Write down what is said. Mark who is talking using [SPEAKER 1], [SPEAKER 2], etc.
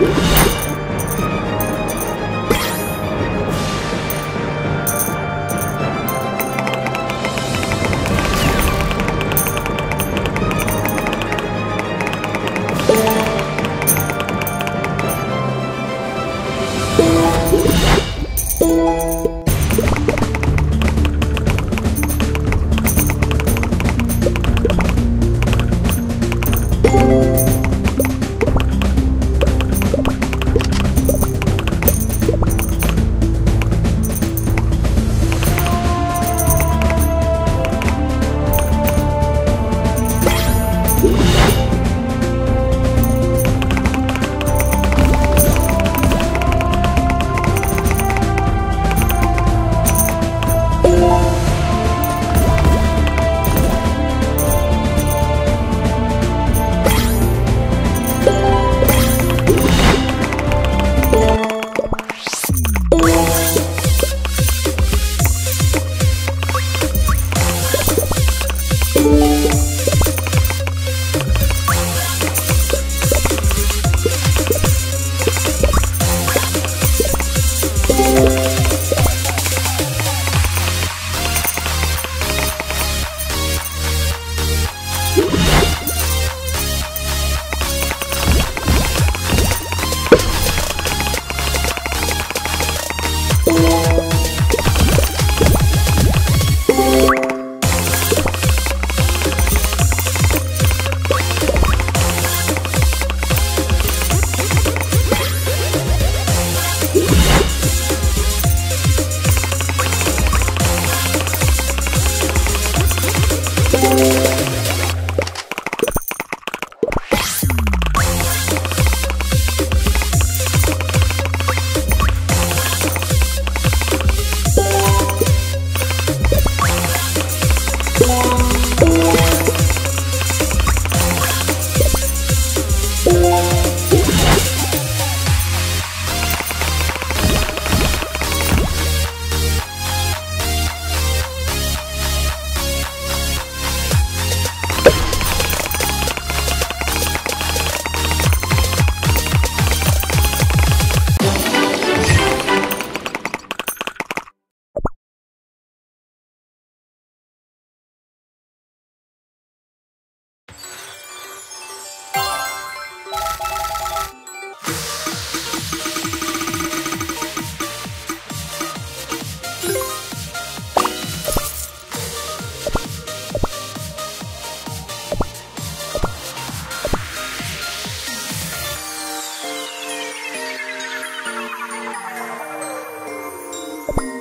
[SPEAKER 1] you. Bye.